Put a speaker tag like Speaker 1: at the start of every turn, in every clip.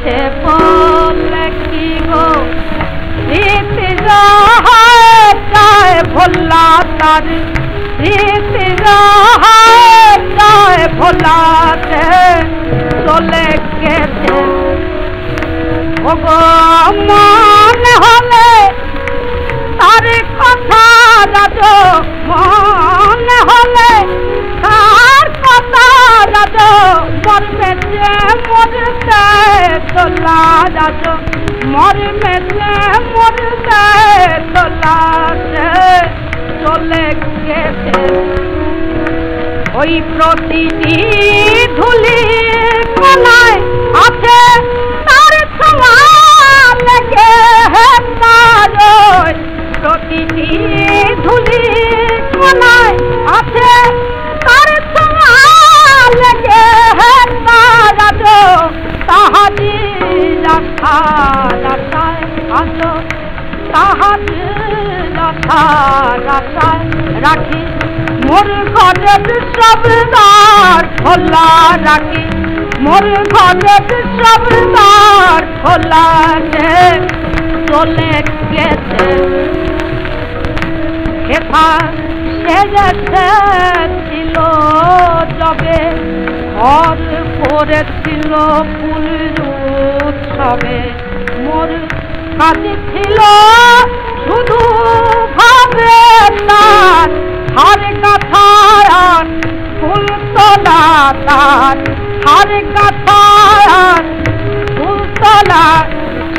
Speaker 1: সে কি গো? রীতি যায় ভোলা তার, রীতি যায় ভোলাতে চলে গেছে। ওগো, মন হলে তার কথা রাজ, মন হলে তার কথা রাজ, মরবে যে মরতে তোলা রাজ মরবে যে মরতে তোলা চলে গেছে ওই প্রতিটি ধুলি কলায় আছে রাখায় আজো তাহাজি রাখা রাখায় রাখি মোর ঘরের সব দ্বার খোলা রাখি মোর ঘরের সব দ্বার খোলা রে চলে গেছে হেফা সে গেছে ছিল যবে ঘর করেছিল ফুল উৎসবে। মোর কাজে ছিল শুধু ভাবে তার হার কাথার ফুল তোলা তার। হার কাথার ফুল তোলা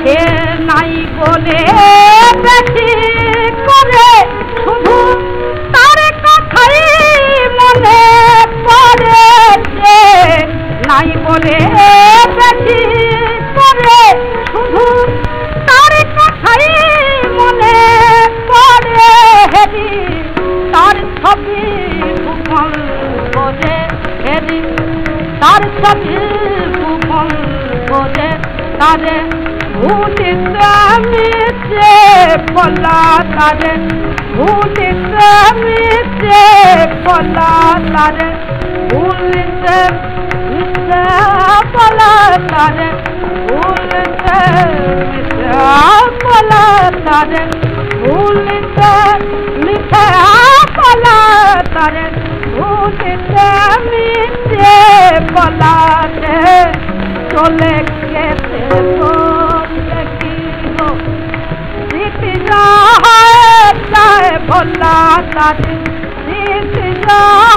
Speaker 1: সে নাই বলে তার মনে পড়ে। হেরি তার ভূগোল বোঝে। হেরি তার ছবি ভূগোল বোঝে। তারে মিশে পলা তারে ভুলতে পলা তারে ভুলতে মিঠা পলা তারে ভুলতে মিঠে পলাতে চলে গেছে ভোলা তারে জিত যা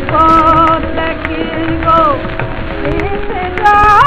Speaker 1: before the king go. It's a